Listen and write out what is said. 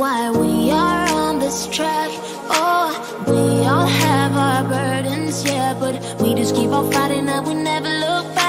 Why we are on this track. Oh, we all have our burdens, yeah, but we just keep on fighting and we never look back.